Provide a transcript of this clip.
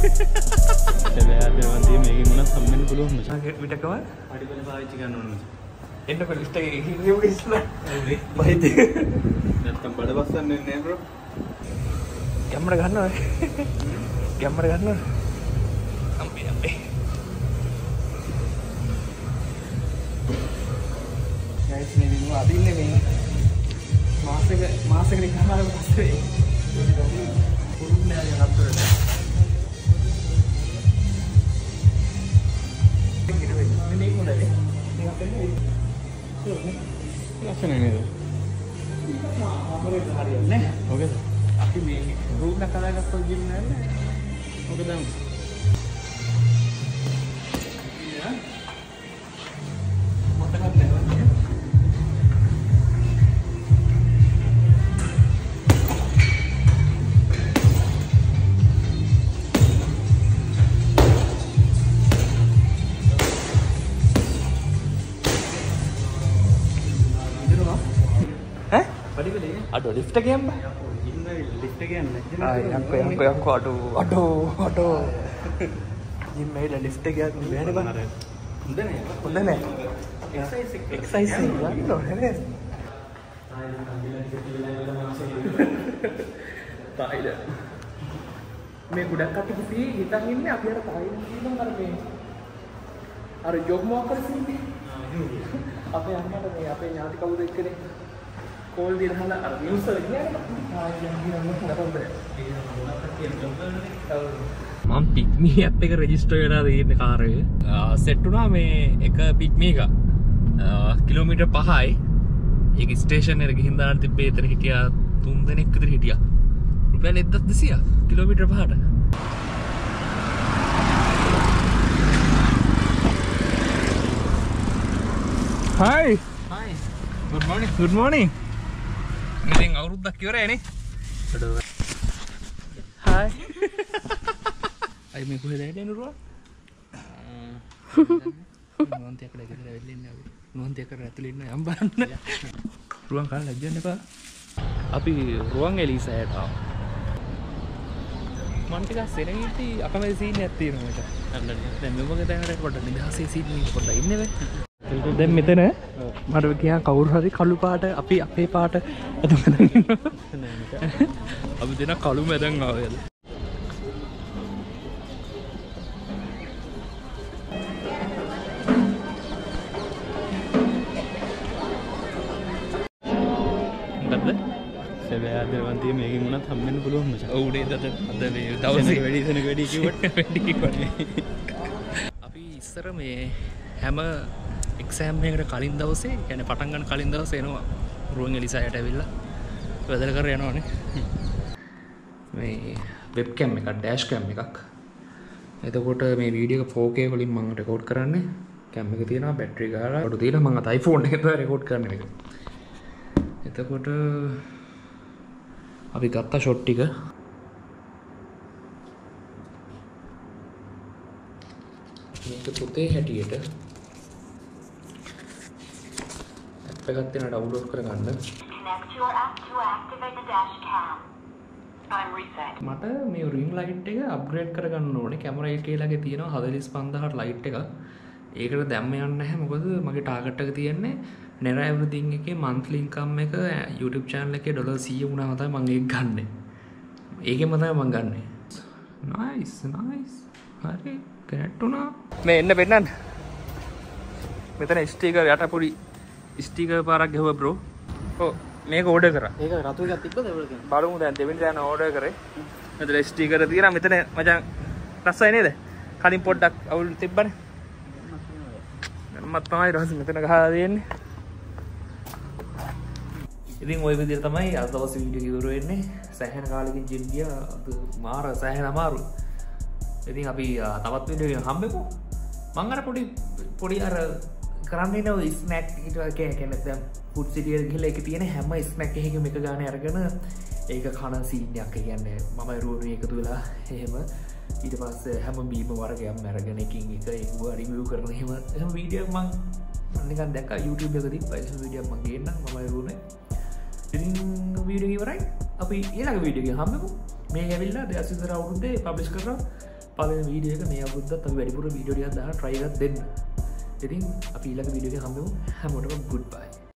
ඇතවන්දේ මේ මුණ සම්මෙන් පුළුවන් විටකව අඩිපල පාවිච්චි ගන්න එන්න පලිස්ට ඉස්ල මහිත නැත්තම් බඩ බස්සන්න නෑර ගැම්මට ගන්නවා ගැම්මට ගන්න අම්බේ අම්බේ අදින්න මේ මාසක මාසකරි කමාර පස්සේ ගොරුම් නෑ හත්තුරට ලස්සන නේද? හරියන්නේ ඕක අපි මේ රූප කලාගත්ත ගින්න ඕක දම් මොටකත් අඩු ලිෆ්ට කියම්බ ඉන්න ලිට්ට කියන්න යක යක යක අඩු අඩු. අඩු ඉම්මයිල ලිෆ්ට ගයක් වැට බන්න හොඳ නෑ. එක්සයිස් නේ. තායිල මේ ගොඩක් කටි සී හිතන් ඉන්නේ අපිට කියන අර මේ. අර මොකක්ද සීටි අපේ අම්මට මේ අපේ ඥාති කවුද එක්කනේ කෝල් දීලා අර නිවුස් වල මම පික්මී ඇප් එක රෙජිස්ටර් වෙලා තියෙන කාරය සෙට්ටුනා මේ එක පික්මී එක කිලෝමිට පහයි ඒ ස්ටේෂන් එර හින්දාට තිබේ තර හිටිය තුන් දෙනෙක්කතර හිටිය රුපැල් එදත් දෙසිය කිලෝමිට පහට හයි ගුඩ් මෝනින් ගුඩ් මෝනිින් ඉතින් අවුරුද්දක් කිවරයනේ හයි අයි මේ කොහෙ දැට නුරුව? නුවන්තයකට ගෙදර වෙල්ලන්න නුවන්තයකට ඇතුලන්න යම්බන්න රුවන් කාල ලැජ්ජන්න එපා අපි රුවන් එලිසෑටාව මන්ටික සෙනගීති අපම සීන ඇත්තිය නොට දැමක තැනට කොට නිදහසේ සීන කොට ඉන්නව දැම් මෙතන මට කියා කවුරු හරි කළු පාට අපි අපේ පාට ඇතු අපි දෙන කළු මැදැන් ආවද ගත්ද සැබෑදවන්තිය මේක මුණත් හම්බෙන පුළුවන් මච. ඔවුඩේ දත අද දවස. වැඩිසන වැඩිකිවට අපි ඉස්සර මේ හැම එක්සෑම්මකට කලින් දවසේ ගැන පටන්ගන්න කලින් දවස එනවා. රුවන් එලිසායට ඇවිල්ල. වැදල කර යනවානේ. මේ වෙබ් කැම් එක ඩෑශ් කැම් එකක්. එතකොට මේ වීඩියක ෆෝකේ වලින් මං රෙකෝඩ් කරන්න. කැම්ම එක තියෙන බැට්‍රි ගාල ොට තියෙන මඟ තයිෆෝන් එක රෙකෝඩ් කරන එක එතකොට අපි ගත්තා ෂොට්ටික මේක පුතේ හැටියට dash cam. I'm reset. මට මේ රින් ලයිට් එක අප්ග්‍රේඩ් කරගන්න ඕනේ. කැමර එකේලගේ තියෙනවා හදලිස් පන්දහට ලයිට් එක ඒකට දැම්ම යන්න හැ මොකද මගේ ටාගට්ටක තියෙන්නේ නෙර ඇවරදිං එක මන්තලින්කම් එක YouTube චානල එක ඩොල සිය වුණ මතයි මගේ ගන්න. ඒක මතයි මං ගන්න. නයිස් නයිස් හරි කැට්ටුනා මේ එන්න පෙන්න්නන්. මෙතන ස්ටීක යට පොඩි ස්ටීක පාරක් ගැව බ්‍රෝ මේක ඕඩ කර. බලමු දැන් දෙවෙනි දැන ඕඩර් කරේ. මෙතන ස්ටිකර් තියෙනවා. මෙතන මචං ලස්සයි නේද? කලින් පොඩ්ඩක් අවුල් තිබ්බනේ. මත් තමයි රහස මෙතන ගහලා තියෙන්නේ. ඉතින් ওই විදිහට තමයි අද දවස් වීඩියෝ ඉවර වෙන්නේ. සෑහෙන කාලෙකින් ජිම් ගියා. මාර සෑහෙන අමාරු ඉතින් අපි තවත් වීඩියෝ හම්බෙමු. මං අර පොඩි පොඩි අර කරන්නේ නව ස්නැක් කැන දැම් පුට් සිටිය ගිල එක තියෙන හැම ස්නැක් එකම එක ගාන අරගෙන ඒක කන සීනයක් කියන්න මම රුවන එකතු වෙලා එහෙම. ඊට පස්ස හැම බීම වර්ගයම් මැරගෙන එකින් එක එව අරිමියූ කරන හෙම එම වීඩිය මං නිකන් දැක YouTube එකති පයිස විඩිය මගේන්න මම රුණ ඉතින් වීඩිය ඉවරයි. අපි ඒලක වීඩියගේ හම්මකු මේ ඇවිල්ලා දෙසිතර අවුරුද්දේ පබ්ලිස් කර පල වීඩියක මේ අවුද්ද වැඩිපුර වීඩියෝ දහ ට්‍රයිගත් දෙන්න. ඉතින් අපි ඊලක විඩිය හම්බමු හැමෝටම ගුඩ් බයි